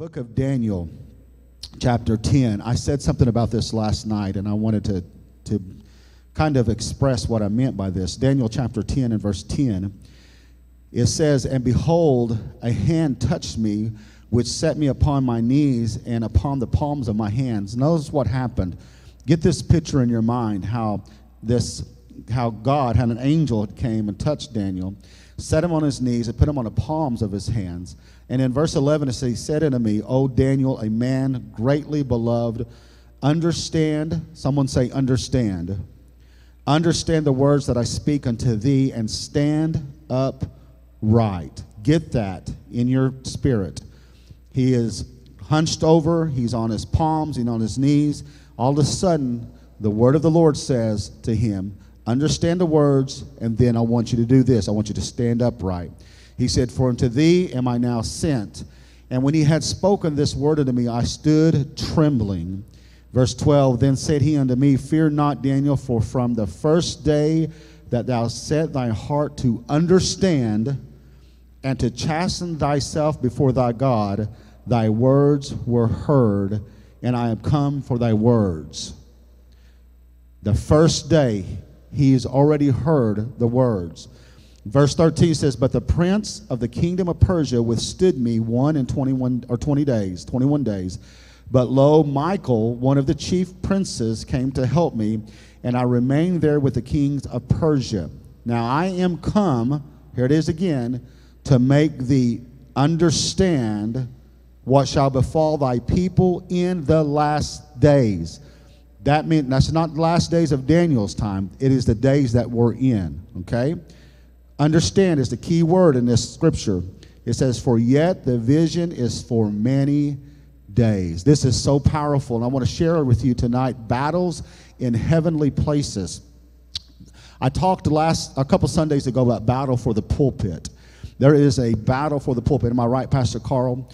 Book of Daniel, chapter 10. I said something about this last night, and I wanted to, to kind of express what I meant by this. Daniel chapter 10 and verse 10. It says, And behold, a hand touched me, which set me upon my knees and upon the palms of my hands. Notice what happened. Get this picture in your mind how this how God had an angel came and touched Daniel, set him on his knees, and put him on the palms of his hands. And in verse 11, it says, He said unto me, O Daniel, a man greatly beloved, understand, someone say, understand. Understand the words that I speak unto thee and stand up right. Get that in your spirit. He is hunched over, he's on his palms, he's on his knees. All of a sudden, the word of the Lord says to him, Understand the words, and then I want you to do this. I want you to stand upright. He said, For unto thee am I now sent. And when he had spoken this word unto me, I stood trembling. Verse 12 Then said he unto me, Fear not, Daniel, for from the first day that thou set thy heart to understand and to chasten thyself before thy God, thy words were heard, and I am come for thy words. The first day he has already heard the words. Verse 13 says, But the prince of the kingdom of Persia withstood me one and 21 or 20 days, 21 days. But lo, Michael, one of the chief princes, came to help me, and I remained there with the kings of Persia. Now I am come, here it is again, to make thee understand what shall befall thy people in the last days. That means that's not the last days of Daniel's time, it is the days that we're in, okay? Understand is the key word in this scripture. It says, For yet the vision is for many days. This is so powerful, and I want to share it with you tonight battles in heavenly places. I talked last a couple Sundays ago about battle for the pulpit. There is a battle for the pulpit. Am I right, Pastor Carl?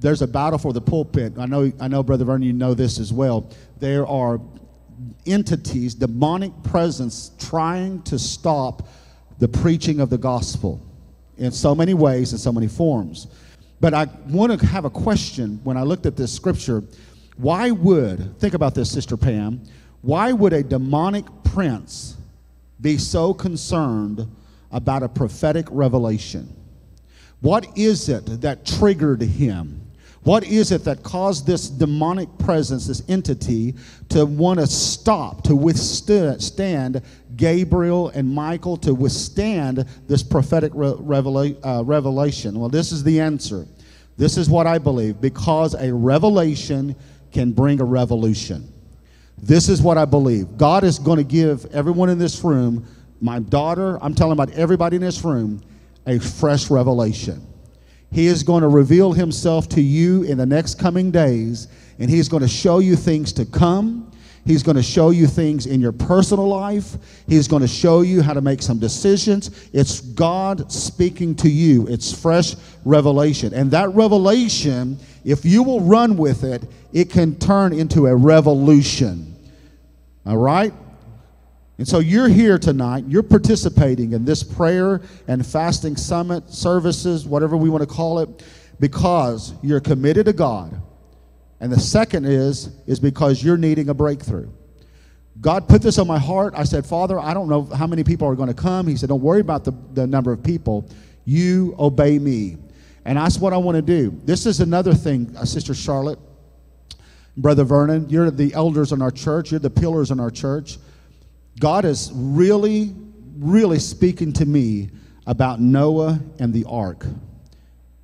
There's a battle for the pulpit. I know, I know, Brother Vernon, you know this as well. There are entities, demonic presence, trying to stop the preaching of the gospel in so many ways and so many forms. But I want to have a question when I looked at this scripture. Why would, think about this, Sister Pam, why would a demonic prince be so concerned about a prophetic revelation? What is it that triggered him? What is it that caused this demonic presence, this entity, to want to stop, to withstand Gabriel and Michael, to withstand this prophetic revela- uh, revelation? Well, this is the answer. This is what I believe because a revelation can bring a revolution. This is what I believe. God is going to give everyone in this room, my daughter, I'm telling about everybody in this room, a fresh revelation. He is going to reveal himself to you in the next coming days, and he's going to show you things to come. He's going to show you things in your personal life. He's going to show you how to make some decisions. It's God speaking to you. It's fresh revelation. And that revelation, if you will run with it, it can turn into a revolution. All right? And so you're here tonight, you're participating in this prayer and fasting summit services, whatever we want to call it, because you're committed to God. And the second is is because you're needing a breakthrough. God put this on my heart. I said, Father, I don't know how many people are going to come. He said, Don't worry about the, the number of people. You obey me. And that's what I want to do. This is another thing, uh, Sister Charlotte, Brother Vernon. You're the elders in our church, you're the pillars in our church. God is really, really speaking to me about Noah and the ark.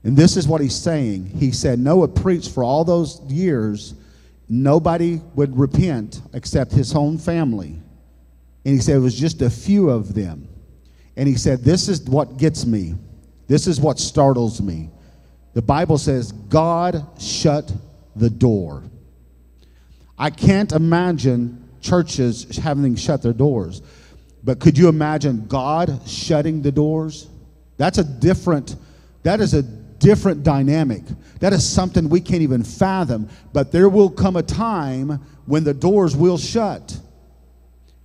And this is what he's saying. He said, Noah preached for all those years, nobody would repent except his own family. And he said it was just a few of them. And he said, This is what gets me. This is what startles me. The Bible says, God shut the door. I can't imagine churches having shut their doors. But could you imagine God shutting the doors? That's a different, that is a different dynamic. That is something we can't even fathom. But there will come a time when the doors will shut.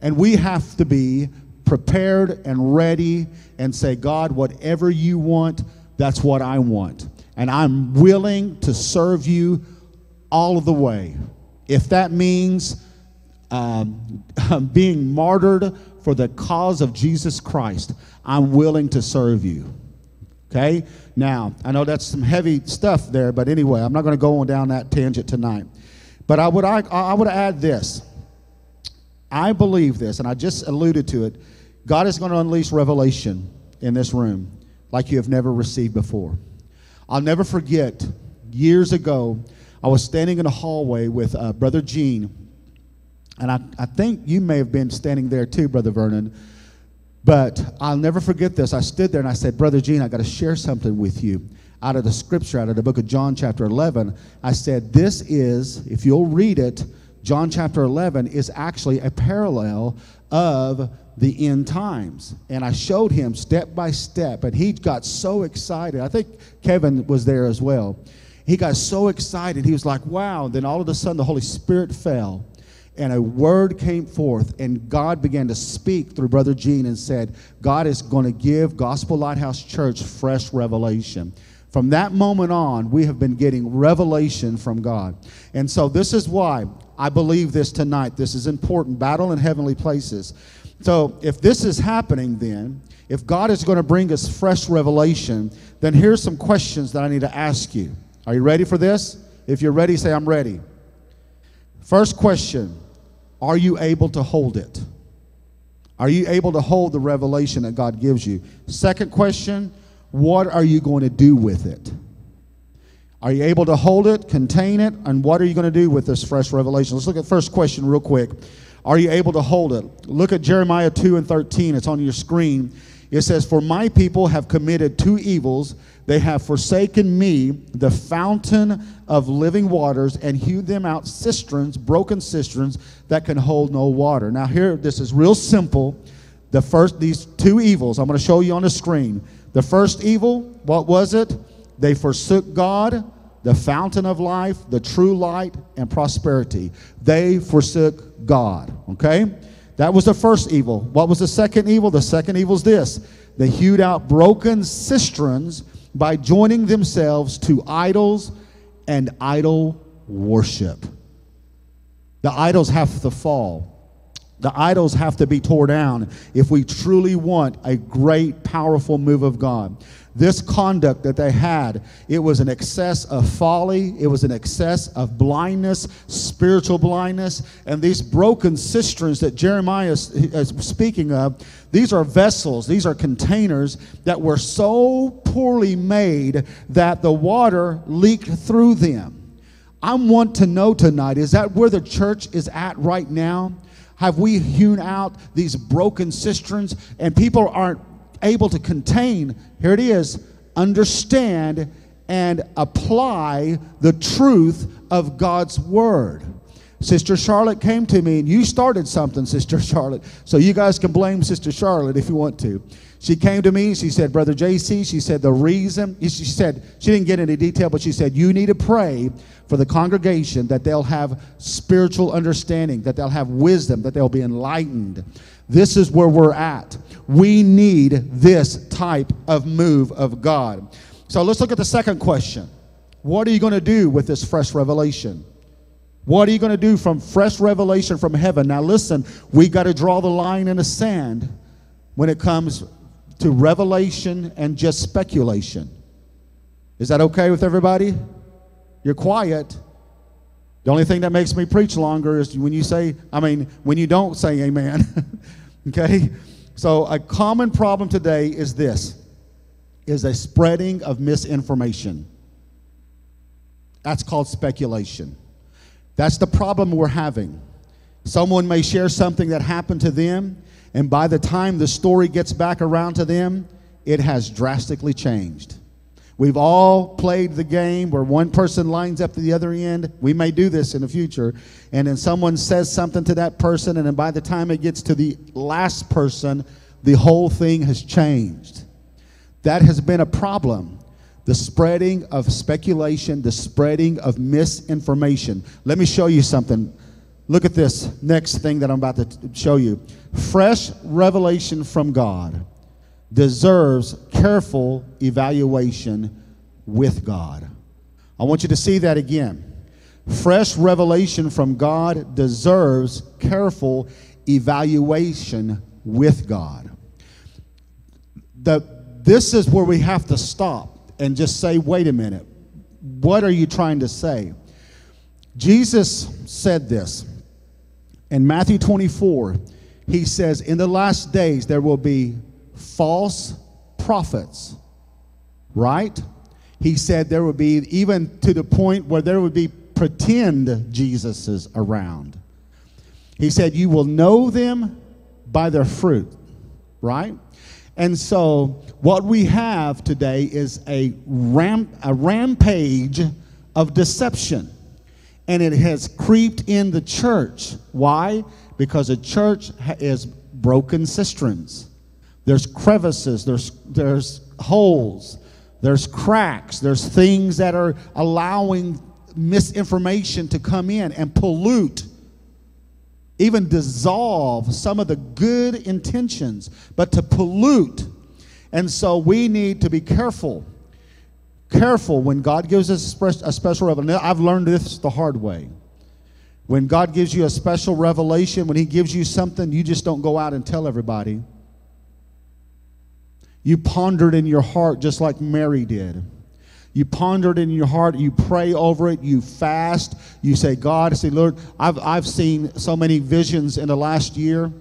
And we have to be prepared and ready and say, God, whatever you want, that's what I want. and I'm willing to serve you all of the way. If that means um, being martyred for the cause of Jesus Christ, I'm willing to serve you. Okay? Now, I know that's some heavy stuff there, but anyway, I'm not going to go on down that tangent tonight. But I would, I, I would add this. I believe this, and I just alluded to it. God is going to unleash revelation in this room like you have never received before. I'll never forget years ago, I was standing in a hallway with uh, Brother Gene, and I, I think you may have been standing there too, Brother Vernon. But I'll never forget this. I stood there and I said, Brother Gene, I got to share something with you out of the scripture, out of the book of John, chapter 11. I said, This is, if you'll read it, John chapter 11 is actually a parallel of the end times. And I showed him step by step, and he got so excited. I think Kevin was there as well. He got so excited. He was like, wow. Then all of a sudden, the Holy Spirit fell, and a word came forth, and God began to speak through Brother Gene and said, God is going to give Gospel Lighthouse Church fresh revelation. From that moment on, we have been getting revelation from God. And so, this is why I believe this tonight. This is important battle in heavenly places. So, if this is happening, then, if God is going to bring us fresh revelation, then here's some questions that I need to ask you. Are you ready for this? If you're ready, say, I'm ready. First question Are you able to hold it? Are you able to hold the revelation that God gives you? Second question What are you going to do with it? Are you able to hold it, contain it, and what are you going to do with this fresh revelation? Let's look at first question real quick. Are you able to hold it? Look at Jeremiah 2 and 13. It's on your screen. It says, For my people have committed two evils. They have forsaken me, the fountain of living waters, and hewed them out cisterns, broken cisterns that can hold no water. Now, here, this is real simple. The first, these two evils, I'm going to show you on the screen. The first evil, what was it? They forsook God the fountain of life, the true light, and prosperity. They forsook God. Okay? That was the first evil. What was the second evil? The second evil is this they hewed out broken cisterns by joining themselves to idols and idol worship. The idols have to fall. The idols have to be torn down if we truly want a great, powerful move of God. This conduct that they had, it was an excess of folly, it was an excess of blindness, spiritual blindness, and these broken cisterns that Jeremiah is speaking of, these are vessels, these are containers that were so poorly made that the water leaked through them. I want to know tonight is that where the church is at right now? Have we hewn out these broken cisterns and people aren't able to contain, here it is, understand and apply the truth of God's word? Sister Charlotte came to me, and you started something, Sister Charlotte. So you guys can blame Sister Charlotte if you want to. She came to me, she said, Brother JC, she said, the reason, she said, she didn't get any detail, but she said, you need to pray for the congregation that they'll have spiritual understanding, that they'll have wisdom, that they'll be enlightened. This is where we're at. We need this type of move of God. So let's look at the second question What are you going to do with this fresh revelation? What are you going to do from fresh revelation from heaven? Now, listen, we got to draw the line in the sand when it comes to revelation and just speculation. Is that okay with everybody? You're quiet. The only thing that makes me preach longer is when you say, I mean, when you don't say amen. okay? So a common problem today is this is a spreading of misinformation. That's called speculation. That's the problem we're having. Someone may share something that happened to them and by the time the story gets back around to them, it has drastically changed. We've all played the game where one person lines up to the other end. We may do this in the future. And then someone says something to that person, and then by the time it gets to the last person, the whole thing has changed. That has been a problem. The spreading of speculation, the spreading of misinformation. Let me show you something. Look at this next thing that I'm about to show you. Fresh revelation from God deserves careful evaluation with God. I want you to see that again. Fresh revelation from God deserves careful evaluation with God. The, this is where we have to stop and just say, wait a minute, what are you trying to say? Jesus said this in Matthew 24. He says, In the last days there will be false prophets, right? He said there would be even to the point where there would be pretend Jesuses around. He said, You will know them by their fruit, right? And so, what we have today is a, ram- a rampage of deception. And it has creeped in the church. Why? Because the church is broken cisterns. There's crevices, there's, there's holes, there's cracks, there's things that are allowing misinformation to come in and pollute, even dissolve some of the good intentions, but to pollute. And so we need to be careful. Careful when God gives us a special revelation. I've learned this the hard way. When God gives you a special revelation, when He gives you something, you just don't go out and tell everybody. You ponder it in your heart just like Mary did. You ponder it in your heart, you pray over it, you fast, you say, God, I say, Lord, I've, I've seen so many visions in the last year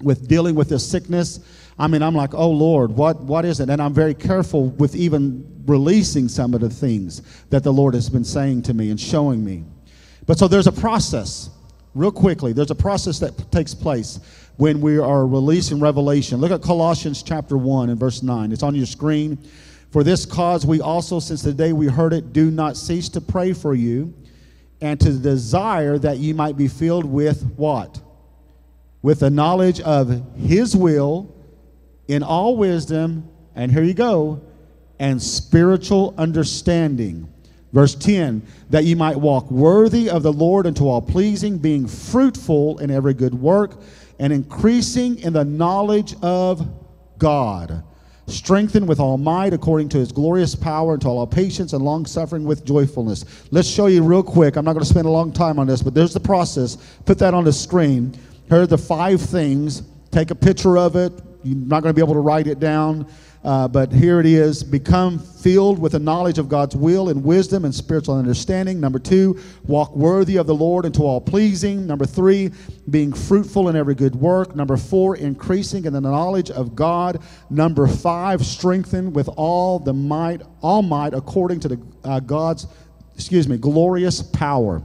with dealing with this sickness. I mean, I'm like, oh Lord, what, what is it? And I'm very careful with even releasing some of the things that the Lord has been saying to me and showing me. But so there's a process, real quickly, there's a process that takes place when we are releasing revelation. Look at Colossians chapter 1 and verse 9. It's on your screen. For this cause we also, since the day we heard it, do not cease to pray for you and to desire that you might be filled with what? With the knowledge of his will in all wisdom, and here you go, and spiritual understanding. Verse 10 that you might walk worthy of the Lord unto all pleasing, being fruitful in every good work, and increasing in the knowledge of God strengthened with all might according to his glorious power unto all patience and long suffering with joyfulness. Let's show you real quick. I'm not going to spend a long time on this, but there's the process. Put that on the screen. Here are the five things. Take a picture of it. You're not going to be able to write it down. Uh, but here it is become filled with the knowledge of God's will and wisdom and spiritual understanding. Number two, walk worthy of the Lord and to all pleasing. Number three, being fruitful in every good work. Number four, increasing in the knowledge of God. Number five, strengthened with all the might, all might according to the uh, God's, excuse me, glorious power.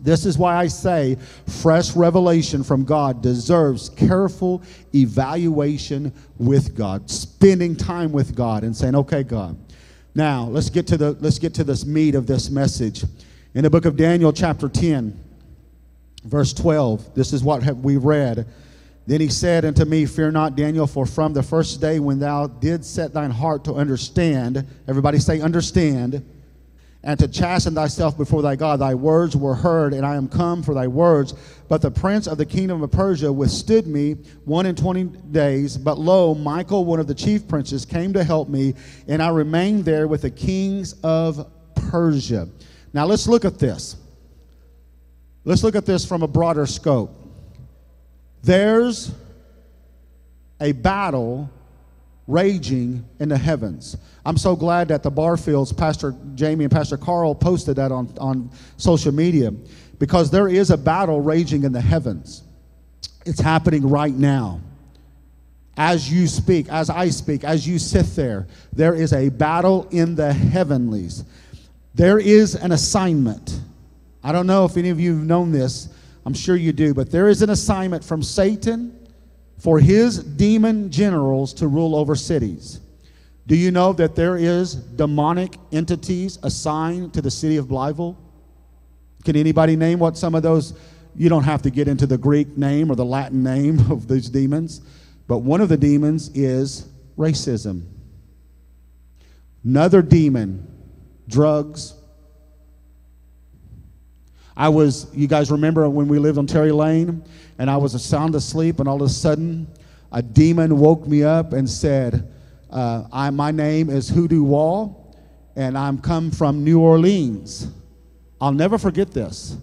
This is why I say fresh revelation from God deserves careful evaluation with God, spending time with God and saying, "Okay, God. Now, let's get to the let's get to this meat of this message. In the book of Daniel chapter 10, verse 12, this is what we read. Then he said unto me, Fear not, Daniel, for from the first day when thou didst set thine heart to understand, everybody say, understand and to chasten thyself before thy God. Thy words were heard, and I am come for thy words. But the prince of the kingdom of Persia withstood me one and twenty days. But lo, Michael, one of the chief princes, came to help me, and I remained there with the kings of Persia. Now let's look at this. Let's look at this from a broader scope. There's a battle raging in the heavens. I'm so glad that the Barfields, Pastor Jamie and Pastor Carl, posted that on, on social media because there is a battle raging in the heavens. It's happening right now. As you speak, as I speak, as you sit there, there is a battle in the heavenlies. There is an assignment. I don't know if any of you have known this. I'm sure you do, but there is an assignment from Satan for his demon generals to rule over cities. Do you know that there is demonic entities assigned to the city of Blytheville? Can anybody name what some of those? You don't have to get into the Greek name or the Latin name of these demons, but one of the demons is racism. Another demon, drugs. I was, you guys remember when we lived on Terry Lane and I was sound asleep, and all of a sudden a demon woke me up and said, uh, I, my name is Hoodoo Wall, and I'm come from New Orleans. I'll never forget this.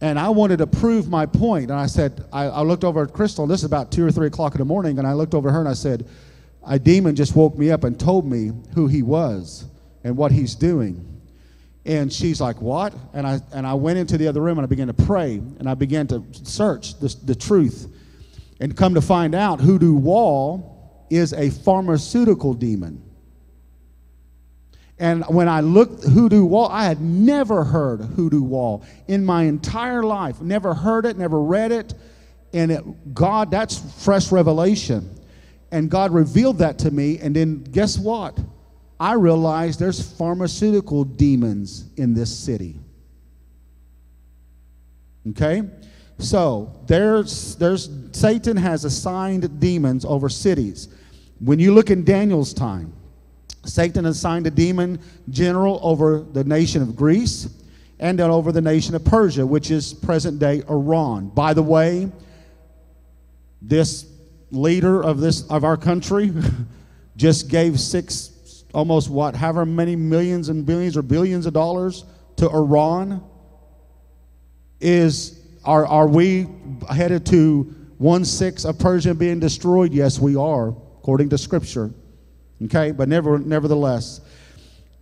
And I wanted to prove my point. And I said, I, I looked over at Crystal, this is about two or three o'clock in the morning, and I looked over her and I said, A demon just woke me up and told me who he was and what he's doing. And she's like, What? And I, and I went into the other room and I began to pray and I began to search the, the truth and come to find out Hoodoo Wall is a pharmaceutical demon. And when I looked Hoodoo Wall, I had never heard Hoodoo Wall in my entire life. Never heard it, never read it. And it, God, that's fresh revelation. And God revealed that to me. And then guess what? I realize there's pharmaceutical demons in this city. Okay? So there's there's Satan has assigned demons over cities. When you look in Daniel's time, Satan assigned a demon general over the nation of Greece and then over the nation of Persia, which is present day Iran. By the way, this leader of this of our country just gave six almost what however many millions and billions or billions of dollars to Iran is are, are we headed to one sixth of Persia being destroyed? Yes, we are, according to Scripture. Okay, but never, nevertheless.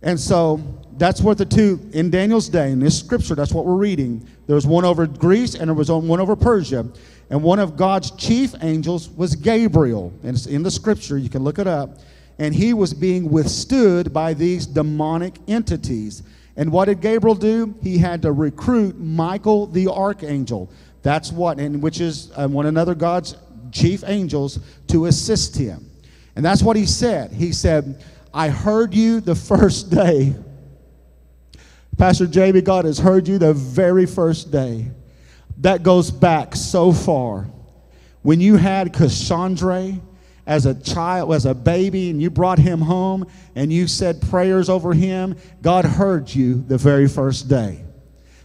And so that's what the two, in Daniel's day, in this scripture, that's what we're reading. There was one over Greece and there was one over Persia. And one of God's chief angels was Gabriel. And it's in the scripture, you can look it up. And he was being withstood by these demonic entities. And what did Gabriel do? He had to recruit Michael the archangel. That's what, and which is uh, one another God's chief angels to assist him. And that's what he said. He said, I heard you the first day. Pastor Jamie, God has heard you the very first day. That goes back so far. When you had Cassandra as a child, as a baby, and you brought him home and you said prayers over him, God heard you the very first day.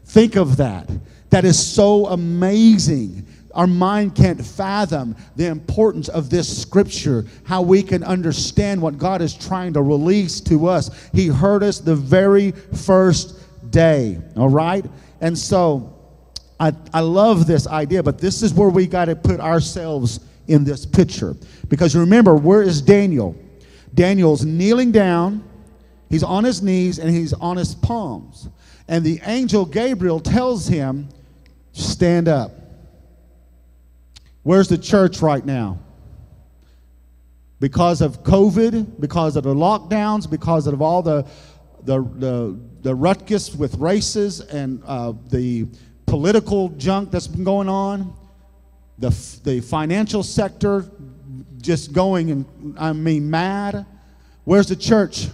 Think of that. That is so amazing our mind can't fathom the importance of this scripture, how we can understand what God is trying to release to us. He heard us the very first day, all right? And so I, I love this idea, but this is where we got to put ourselves in this picture. Because remember, where is Daniel? Daniel's kneeling down, he's on his knees, and he's on his palms. And the angel Gabriel tells him, Stand up. Where's the church right now? Because of COVID, because of the lockdowns, because of all the, the, the, the ruckus with races and uh, the political junk that's been going on, the, the financial sector just going and I mean mad. Where's the church?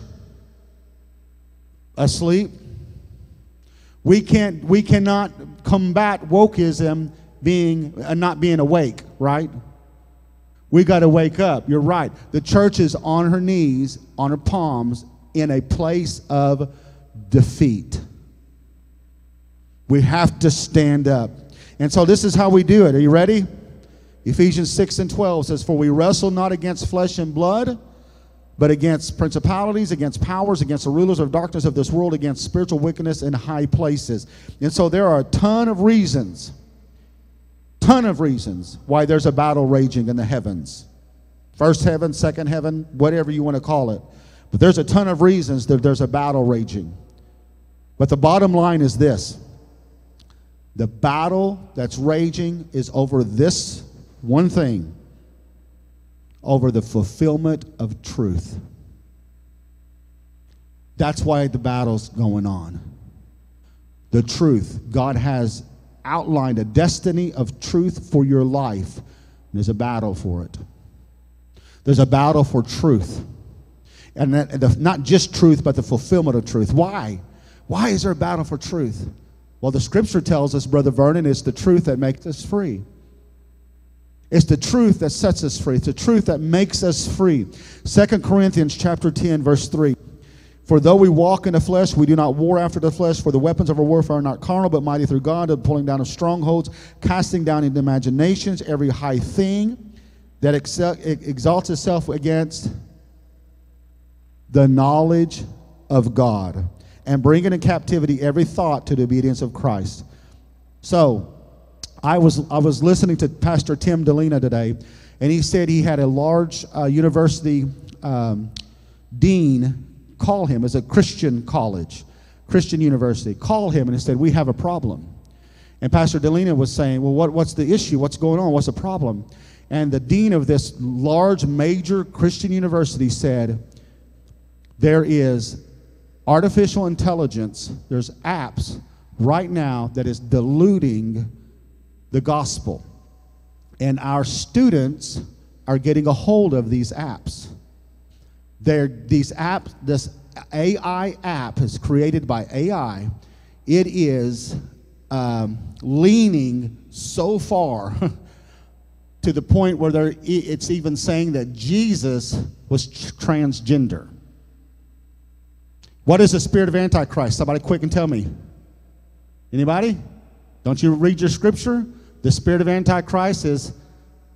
Asleep. We can't we cannot combat wokeism being uh, not being awake, right? We got to wake up. You're right. The church is on her knees, on her palms, in a place of defeat. We have to stand up. And so this is how we do it. Are you ready? Ephesians 6 and 12 says, For we wrestle not against flesh and blood, but against principalities, against powers, against the rulers of darkness of this world, against spiritual wickedness in high places. And so there are a ton of reasons ton of reasons why there's a battle raging in the heavens. First heaven, second heaven, whatever you want to call it. But there's a ton of reasons that there's a battle raging. But the bottom line is this the battle that's raging is over this one thing over the fulfillment of truth. That's why the battle's going on. The truth. God has outlined a destiny of truth for your life. There's a battle for it. There's a battle for truth. And that, not just truth, but the fulfillment of truth. Why? Why is there a battle for truth? Well, the scripture tells us, Brother Vernon, it's the truth that makes us free. It's the truth that sets us free. It's the truth that makes us free. Second Corinthians chapter 10, verse 3. For though we walk in the flesh, we do not war after the flesh, for the weapons of our warfare are not carnal, but mighty through God, the pulling down of strongholds, casting down into imaginations every high thing that exalts itself against the knowledge of God, and bringing in captivity every thought to the obedience of Christ. So, I was, I was listening to Pastor Tim Dilena today, and he said he had a large uh, university um, dean call him as a Christian college, Christian university, call him and he said, We have a problem. And Pastor Dilena was saying, Well, what, what's the issue? What's going on? What's the problem? And the dean of this large, major Christian university said, There is artificial intelligence, there's apps right now that is diluting the gospel. And our students are getting a hold of these apps. They're, these apps, this AI app is created by AI. It is um, leaning so far to the point where it's even saying that Jesus was transgender. What is the spirit of Antichrist? Somebody quick and tell me. Anybody? Don't you read your scripture? The spirit of Antichrist is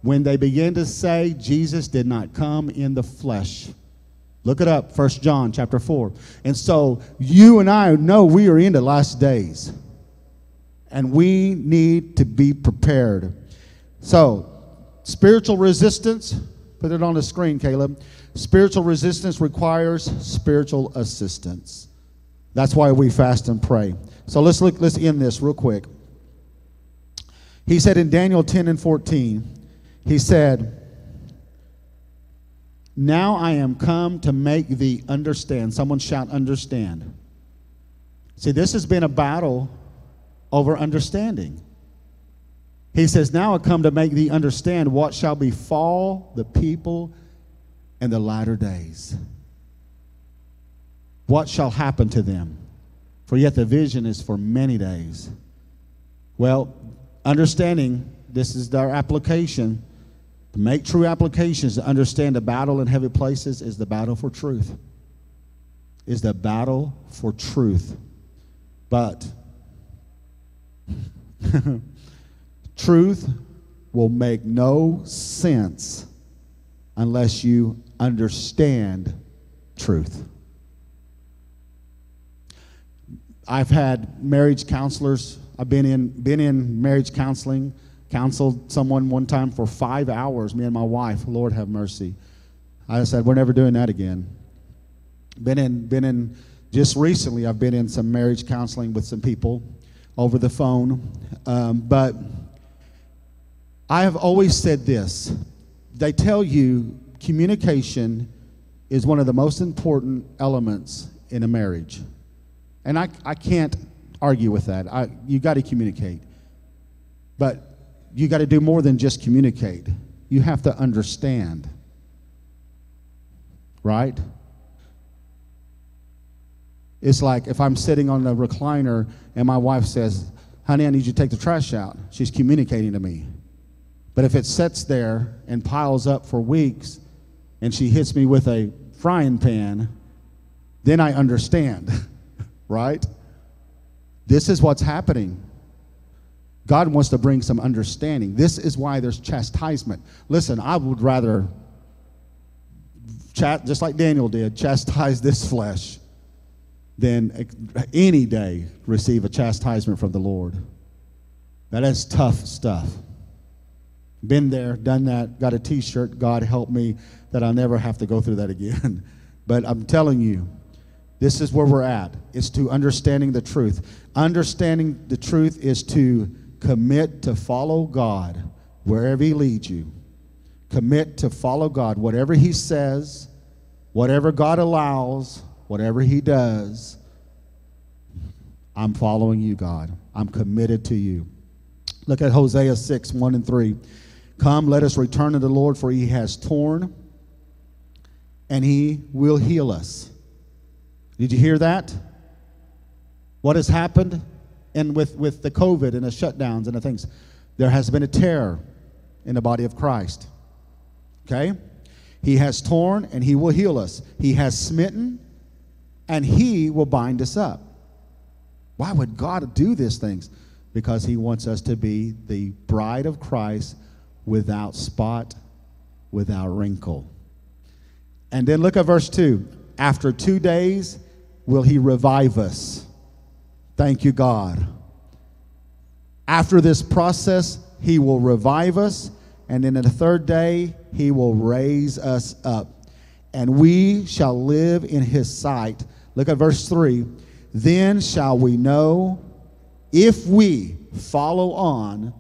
when they begin to say Jesus did not come in the flesh. Look it up, First John chapter 4. And so you and I know we are in the last days. And we need to be prepared. So, spiritual resistance, put it on the screen, Caleb. Spiritual resistance requires spiritual assistance. That's why we fast and pray. So let's look, let's end this real quick. He said in Daniel 10 and 14, he said, Now I am come to make thee understand. Someone shout, understand. See, this has been a battle over understanding. He says, Now I come to make thee understand what shall befall the people in the latter days. What shall happen to them? For yet the vision is for many days. Well, understanding, this is our application. To make true applications, to understand the battle in heavy places is the battle for truth. Is the battle for truth. But truth will make no sense unless you understand truth. I've had marriage counselors. I've been in been in marriage counseling, counseled someone one time for five hours. Me and my wife. Lord have mercy. I said we're never doing that again. Been in been in just recently. I've been in some marriage counseling with some people over the phone, um, but I have always said this. They tell you communication is one of the most important elements in a marriage. And I, I can't argue with that. I, you got to communicate. But you got to do more than just communicate, you have to understand. Right? It's like if I'm sitting on the recliner and my wife says, Honey, I need you to take the trash out. She's communicating to me. But if it sits there and piles up for weeks and she hits me with a frying pan, then I understand. right? This is what's happening. God wants to bring some understanding. This is why there's chastisement. Listen, I would rather chat just like Daniel did, chastise this flesh than any day receive a chastisement from the Lord. That is tough stuff. Been there, done that, got a t shirt. God help me that I'll never have to go through that again. but I'm telling you, this is where we're at. It's to understanding the truth. Understanding the truth is to commit to follow God wherever He leads you. Commit to follow God. Whatever He says, whatever God allows, whatever He does, I'm following you, God. I'm committed to you. Look at Hosea 6 1 and 3. Come, let us return to the Lord, for He has torn and He will heal us. Did you hear that? What has happened? And with, with the COVID and the shutdowns and the things, there has been a tear in the body of Christ. Okay? He has torn and he will heal us. He has smitten and he will bind us up. Why would God do these things? Because he wants us to be the bride of Christ without spot, without wrinkle. And then look at verse 2. After two days, will he revive us. Thank you, God. After this process, he will revive us, and then in the third day, he will raise us up. And we shall live in his sight. Look at verse 3. Then shall we know if we follow on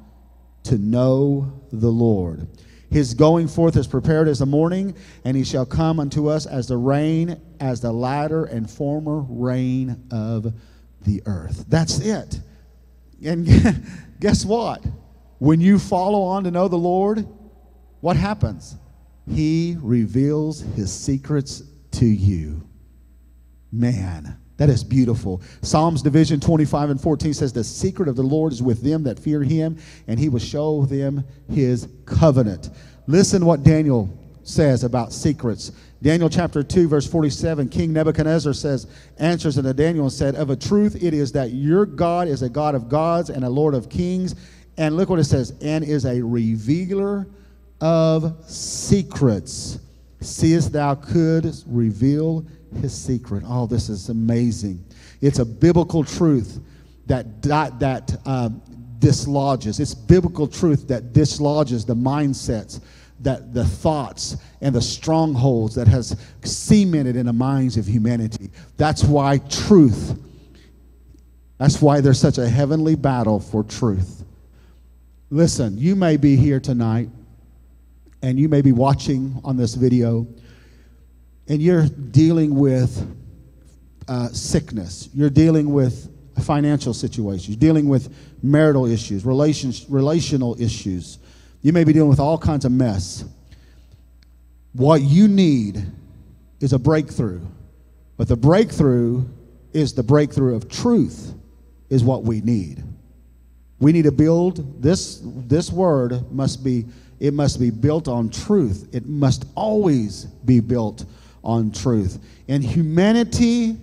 to know the Lord. His going forth is prepared as the morning, and he shall come unto us as the rain, as the latter and former rain of the earth. That's it. And guess what? When you follow on to know the Lord, what happens? He reveals his secrets to you. Man. That is beautiful. Psalms division 25 and 14 says, The secret of the Lord is with them that fear him, and he will show them his covenant. Listen what Daniel says about secrets. Daniel chapter 2, verse 47, King Nebuchadnezzar says, answers unto Daniel and said, Of a truth it is that your God is a God of gods and a Lord of kings. And look what it says, and is a revealer of secrets. Seest thou could reveal his secret. Oh, this is amazing. It's a biblical truth that, that, that um, dislodges. It's biblical truth that dislodges the mindsets, that the thoughts and the strongholds that has cemented in the minds of humanity. That's why truth, that's why there's such a heavenly battle for truth. Listen, you may be here tonight and you may be watching on this video and you're dealing with uh, sickness, you're dealing with financial situations, you're dealing with marital issues, relations, relational issues, you may be dealing with all kinds of mess. What you need is a breakthrough. But the breakthrough is the breakthrough of truth, is what we need. We need to build this this word must be it must be built on truth. It must always be built on truth. And humanity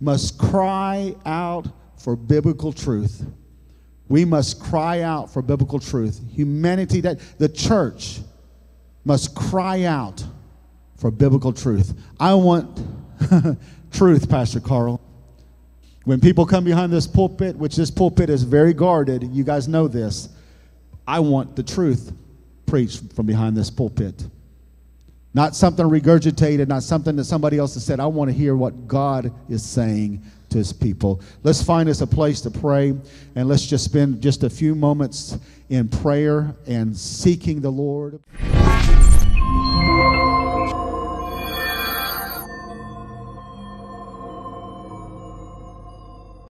must cry out for biblical truth. We must cry out for biblical truth. Humanity, that the church must cry out for biblical truth. I want truth, Pastor Carl. When people come behind this pulpit, which this pulpit is very guarded, you guys know this. I want the truth preached from behind this pulpit. Not something regurgitated, not something that somebody else has said. I want to hear what God is saying to his people. Let's find us a place to pray and let's just spend just a few moments in prayer and seeking the Lord.